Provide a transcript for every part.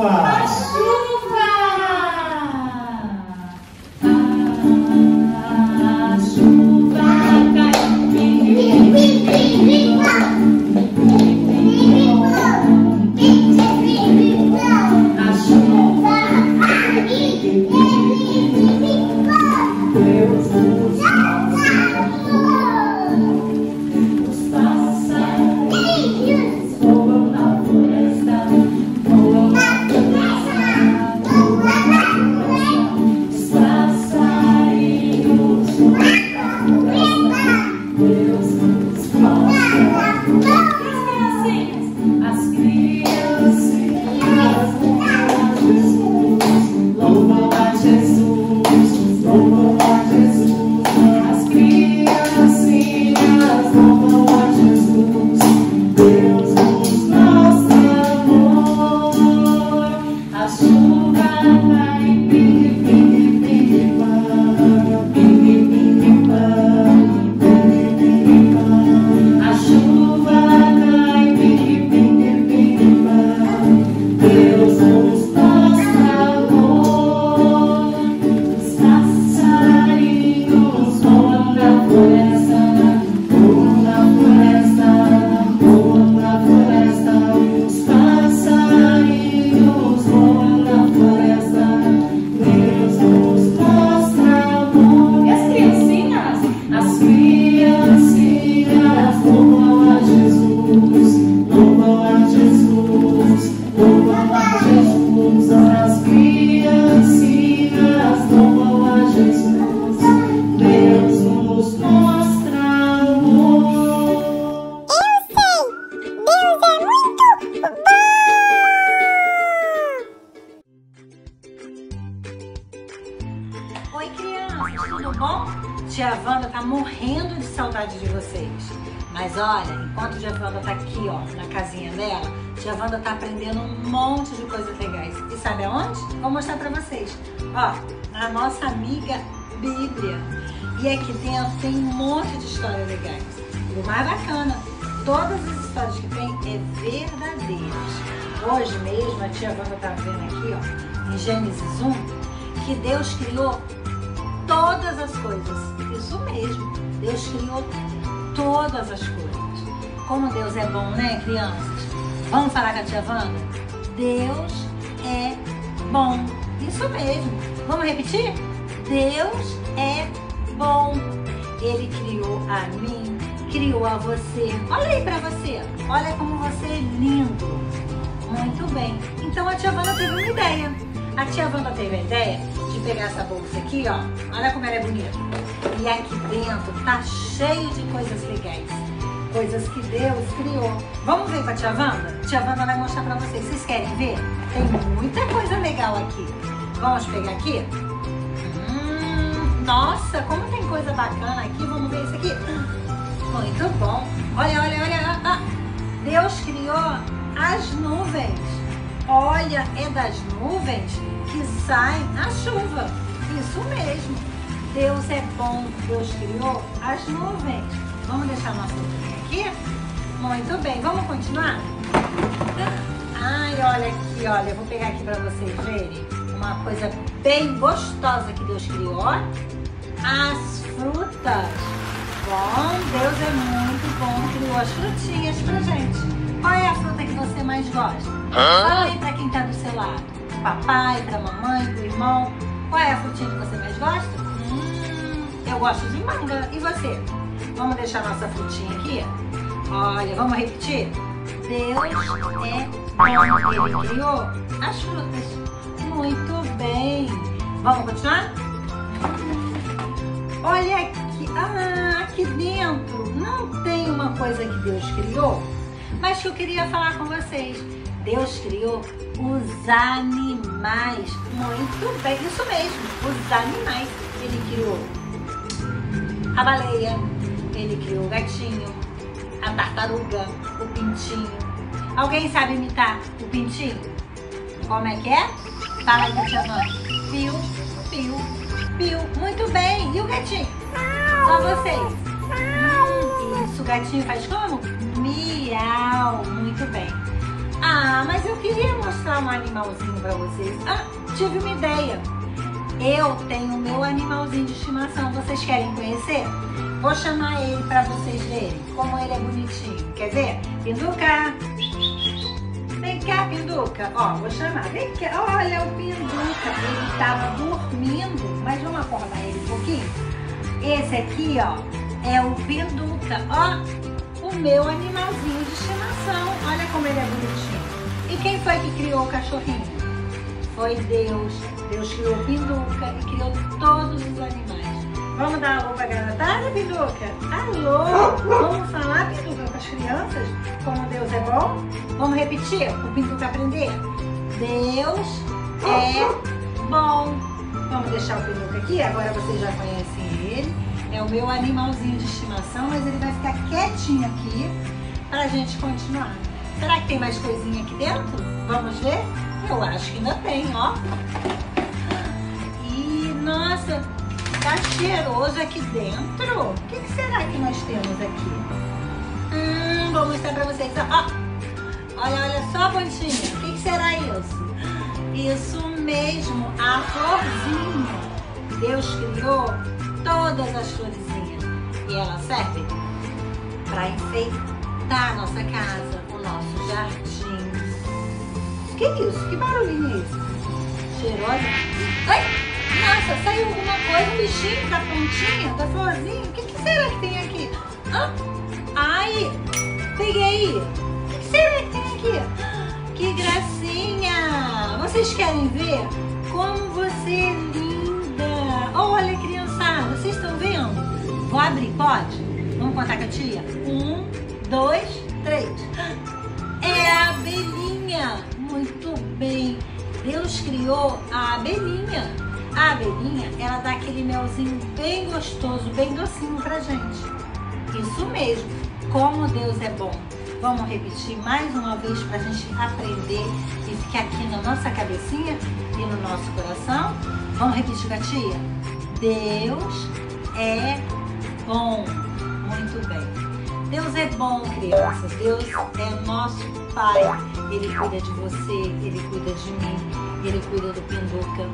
Ufa! Ó, a nossa amiga Bíblia. E aqui dentro tem um monte de histórias legais. E o mais bacana, todas as histórias que tem é verdadeiras. Hoje mesmo, a tia Wanda tá vendo aqui, ó, em Gênesis 1, que Deus criou todas as coisas. Isso mesmo, Deus criou todas as coisas. Como Deus é bom, né, crianças? Vamos falar com a tia Wanda? Deus é bom. Isso mesmo. Vamos repetir? Deus é bom. Ele criou a mim, criou a você. Olha aí para você. Olha como você é lindo. Muito bem. Então a tia Wanda teve uma ideia. A tia Wanda teve a ideia de pegar essa bolsa aqui, ó. Olha como ela é bonita. E aqui dentro tá cheio de coisas legais. Coisas que Deus criou. Vamos ver com a tia Wanda? Tia Wanda vai mostrar pra vocês. Vocês querem ver? Tem muita coisa legal aqui. Vamos pegar aqui? Hum, nossa, como tem coisa bacana aqui. Vamos ver isso aqui. Muito bom. Olha, olha, olha. Ah, Deus criou as nuvens. Olha, é das nuvens que sai a chuva. Isso mesmo. Deus é bom. Deus criou as nuvens. Vamos deixar nossa nuvem aqui? Muito bem. Vamos continuar? Ai, olha aqui, olha. Eu vou pegar aqui para vocês verem uma coisa bem gostosa que Deus criou. As frutas. Bom, Deus é muito bom, criou as frutinhas pra gente. Qual é a fruta que você mais gosta? Fala aí pra quem tá do seu lado. Papai, pra mamãe, pro irmão. Qual é a frutinha que você mais gosta? Hum, eu gosto de manga. E você? Vamos deixar nossa frutinha aqui? Olha, vamos repetir? Deus é bom. Ele criou as frutas. Muito bem. Vamos continuar? Olha aqui. Ah, aqui dentro não tem uma coisa que Deus criou, mas que eu queria falar com vocês. Deus criou os animais. Muito bem, isso mesmo, os animais. Ele criou a baleia, ele criou o gatinho, a tartaruga, o pintinho. Alguém sabe imitar o pintinho? Como é que é? Fala aí, Piu, piu, piu. Muito bem. E o gatinho? Só vocês. Hum, isso, o gatinho faz como? Miau. Muito bem. Ah, mas eu queria mostrar um animalzinho pra vocês. Ah, tive uma ideia. Eu tenho meu animalzinho de estimação. Vocês querem conhecer? Vou chamar ele para vocês verem como ele é bonitinho. Quer ver? Pinduca! Vem cá, Pinduca. Ó, vou chamar. Vem cá. Olha o Pinduca. Ele estava dormindo, mas vamos acordar ele um pouquinho? Esse aqui, ó, é o Pinduca. Ó, o meu animalzinho de estimação. Olha como ele é bonitinho. E quem foi que criou o cachorrinho? Foi Deus. Deus criou o Pinduca e criou todos os animais. Vamos dar alô pra garotada, Pinduca? Alô! Vamos falar, Pinduca, com as crianças? Como Deus é bom? Vamos repetir? O Pinduca aprender? Deus é bom. Vamos deixar o Pinduca aqui? Agora vocês já conhecem ele. É o meu animalzinho de estimação, mas ele vai ficar quietinho aqui pra gente continuar. Será que tem mais coisinha aqui dentro? Vamos ver? Eu acho que ainda tem, ó. E, nossa, Tá cheiroso aqui dentro. O que, que, será que nós temos aqui? Hum, vou mostrar pra vocês. Ó, olha, olha só, Pontinha. O que, que será isso? Isso mesmo, a florzinha. Deus criou todas as florzinhas. E ela serve para enfeitar a nossa casa, o nosso jardim. Que isso? Que barulhinho é esse? Cheirosa? Ai! Nossa, saiu alguma coisa, um bichinho da pontinha, da florzinha. O que, que será que tem aqui? Ah, ai, peguei. O que, que será que tem aqui? Que gracinha! Vocês querem ver como você é linda? Olha, criançada, vocês estão vendo? Vou abrir, pode? Vamos contar com a tia? Um, dois, três. É a abelhinha. Muito bem. Deus criou a abelhinha. A abelhinha, ela dá aquele melzinho bem gostoso, bem docinho pra gente. Isso mesmo, como Deus é bom. Vamos repetir mais uma vez para a gente aprender e ficar aqui na nossa cabecinha e no nosso coração. Vamos repetir com a tia? Deus é bom. Muito bem. Deus é bom, crianças. Deus é nosso Pai. Ele cuida de você, Ele cuida de mim, Ele cuida do Pinduca.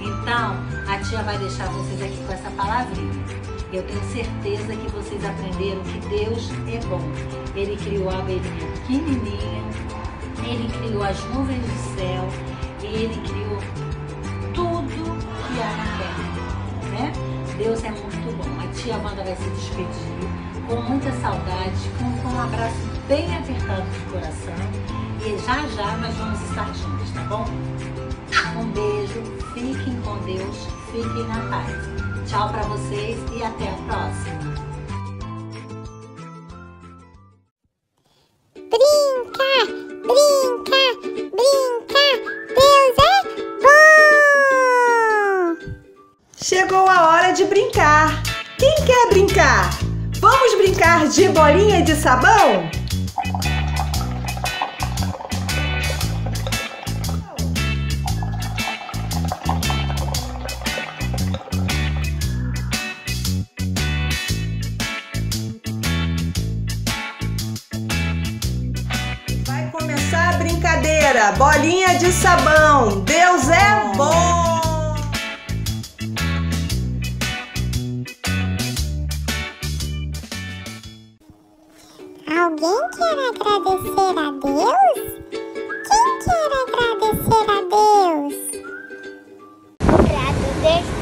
Então, a tia vai deixar vocês aqui com essa palavrinha. Eu tenho certeza que vocês aprenderam que Deus é bom. Ele criou a abelhinha pequenininha, Ele criou as nuvens do céu, Ele criou tudo que há na terra. Né? Deus é muito bom. A tia Wanda vai se despedir com muita saudade, com, com um abraço bem apertado de coração. E já já nós vamos estar juntos, tá bom? Um beijo, fiquem com Deus, fiquem na paz. Tchau para vocês e até a próxima. Brinca, brinca, brinca, Deus é bom! Chegou a hora de brincar. Quem quer brincar? Vamos brincar de bolinha de sabão? agora Bolinha de Sabão. Deus é bom! Alguém quer agradecer a Deus? Quem quer agradecer a Deus? Prato Deus